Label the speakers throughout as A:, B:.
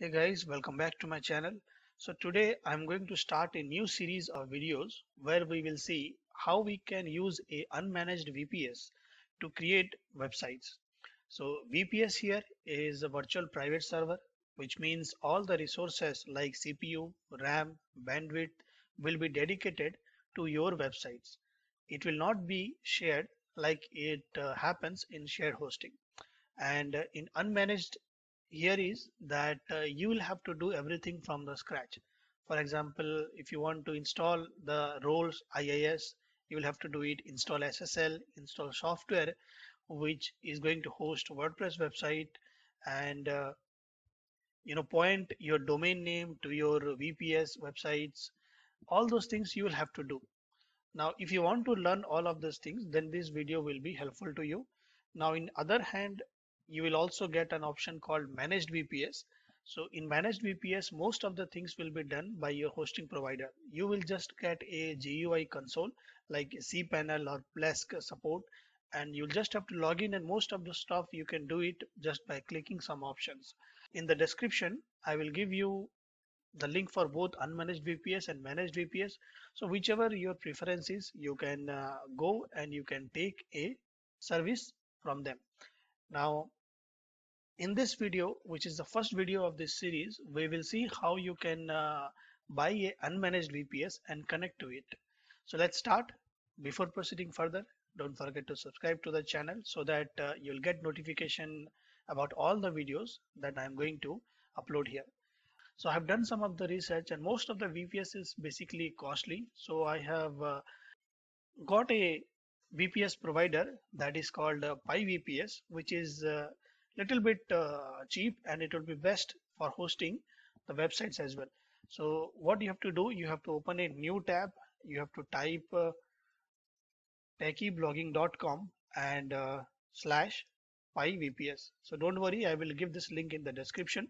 A: Hey guys, welcome back to my channel. So today I'm going to start a new series of videos where we will see how we can use a unmanaged VPS to create websites. So VPS here is a virtual private server, which means all the resources like CPU, RAM, bandwidth will be dedicated to your websites. It will not be shared like it uh, happens in shared hosting. And uh, in unmanaged here is that uh, you will have to do everything from the scratch. For example, if you want to install the roles IIS, you will have to do it, install SSL, install software, which is going to host WordPress website and uh, you know point your domain name to your VPS websites. All those things you will have to do. Now, if you want to learn all of those things, then this video will be helpful to you. Now, in other hand, you will also get an option called managed VPS. So in managed VPS, most of the things will be done by your hosting provider. You will just get a GUI console like cPanel or Plesk support and you'll just have to log in and most of the stuff you can do it just by clicking some options. In the description, I will give you the link for both unmanaged VPS and managed VPS. So whichever your preference is, you can uh, go and you can take a service from them. Now, in this video, which is the first video of this series, we will see how you can uh, buy a unmanaged VPS and connect to it. So let's start. Before proceeding further, don't forget to subscribe to the channel so that uh, you'll get notification about all the videos that I'm going to upload here. So I've done some of the research and most of the VPS is basically costly. So I have uh, got a VPS provider that is called uh, PyVPS, which is a little bit uh, cheap and it will be best for hosting the websites as well. So what you have to do, you have to open a new tab. You have to type uh, techieblogging.com and uh, slash PyVPS. So don't worry, I will give this link in the description.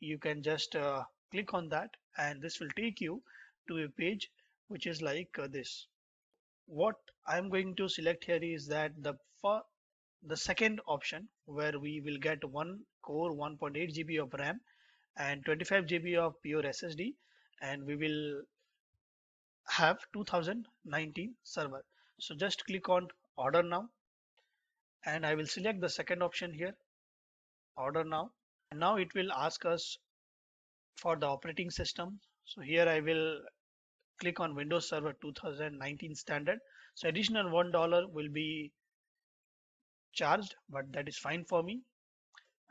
A: You can just uh, click on that and this will take you to a page which is like uh, this what I'm going to select here is that the for the second option where we will get one core 1.8 GB of RAM and 25 GB of pure SSD and we will have 2019 server. So just click on order now and I will select the second option here order now and now it will ask us for the operating system. So here I will click on Windows Server 2019 standard. So additional one dollar will be charged, but that is fine for me.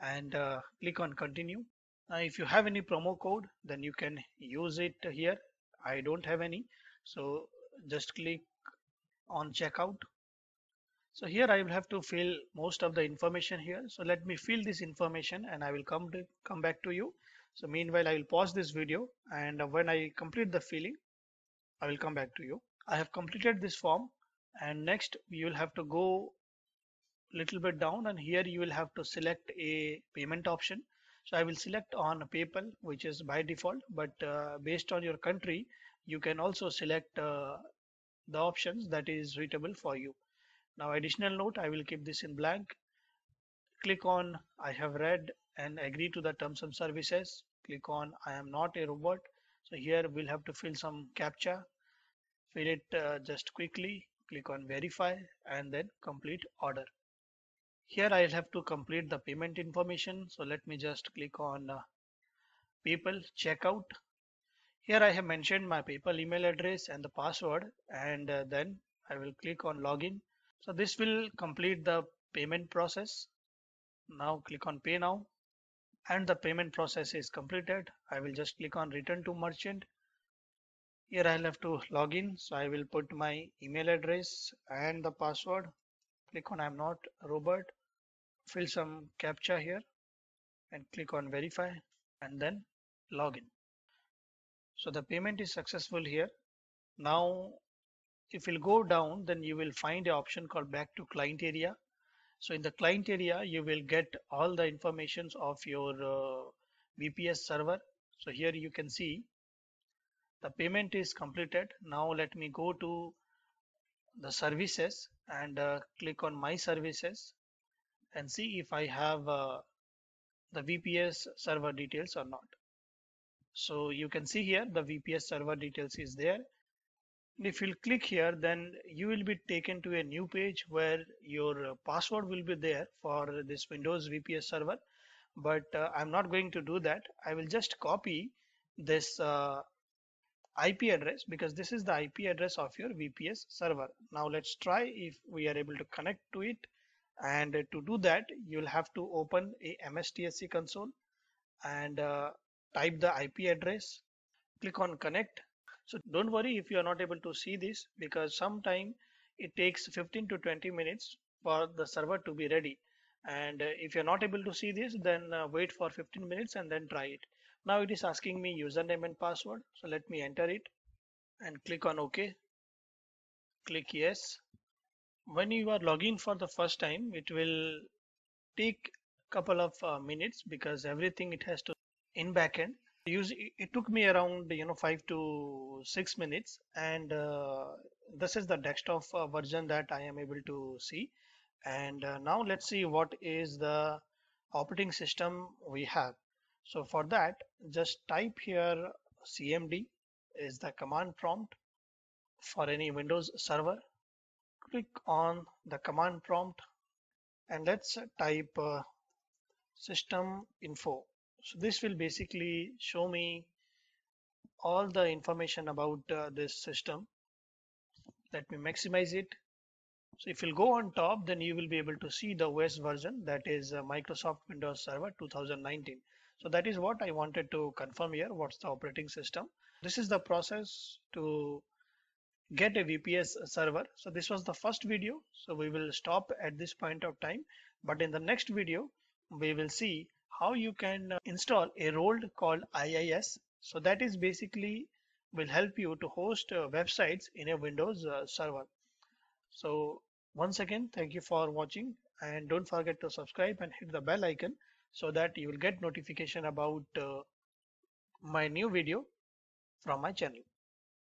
A: And uh, click on continue. Now, if you have any promo code, then you can use it here. I don't have any, so just click on checkout. So here I will have to fill most of the information here. So let me fill this information and I will come to come back to you. So meanwhile, I will pause this video and when I complete the filling, I will come back to you. I have completed this form and next you will have to go little bit down and here you will have to select a payment option. So I will select on PayPal which is by default but uh, based on your country you can also select uh, the options that is suitable for you. Now additional note I will keep this in blank. Click on I have read and agree to the terms and services. Click on I am not a robot so here we'll have to fill some captcha. Fill it uh, just quickly. Click on verify and then complete order. Here I'll have to complete the payment information. So let me just click on uh, checkout. Here I have mentioned my PayPal email address and the password and uh, then I will click on login. So this will complete the payment process. Now click on pay now and the payment process is completed. I will just click on return to merchant. Here I'll have to log in so I will put my email address and the password. Click on I'm not Robert. Fill some captcha here and click on verify and then login so the payment is successful here. Now if you'll go down then you will find an option called back to client area so in the client area, you will get all the informations of your uh, VPS server. So here you can see the payment is completed. Now let me go to the services and uh, click on my services and see if I have uh, the VPS server details or not. So you can see here the VPS server details is there. If you'll click here, then you will be taken to a new page where your password will be there for this Windows VPS server. But uh, I'm not going to do that. I will just copy this uh, IP address because this is the IP address of your VPS server. Now let's try if we are able to connect to it. And to do that, you'll have to open a MSTSC console and uh, type the IP address, click on connect. So don't worry if you are not able to see this because sometime it takes 15 to 20 minutes for the server to be ready. And uh, if you're not able to see this, then uh, wait for 15 minutes and then try it. Now it is asking me username and password. So let me enter it and click on OK. Click yes. When you are logging for the first time, it will take a couple of uh, minutes because everything it has to in backend. Use it took me around you know five to six minutes, and uh, this is the desktop uh, version that I am able to see. And uh, now let's see what is the operating system we have. So for that, just type here cmd is the command prompt for any Windows server. Click on the command prompt and let's type uh, system info. So this will basically show me all the information about uh, this system. Let me maximize it. So if you go on top, then you will be able to see the OS version that is uh, Microsoft Windows Server 2019. So that is what I wanted to confirm here. What's the operating system? This is the process to get a VPS server. So this was the first video. So we will stop at this point of time. But in the next video, we will see how you can uh, install a role called IIS. So that is basically will help you to host uh, websites in a Windows uh, server. So once again, thank you for watching and don't forget to subscribe and hit the bell icon so that you will get notification about my new video from my channel.